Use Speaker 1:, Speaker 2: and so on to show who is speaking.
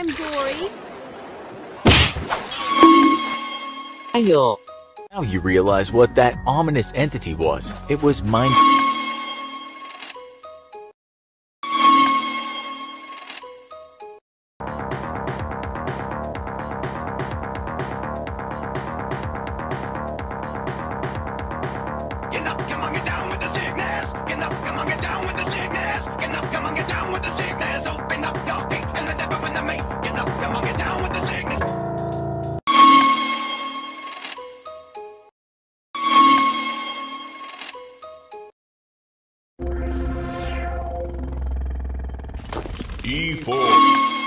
Speaker 1: I'm Dory.
Speaker 2: Now you realize what that ominous entity was. It was mind...
Speaker 3: Get up, come on, get down with the sickness!
Speaker 4: E4.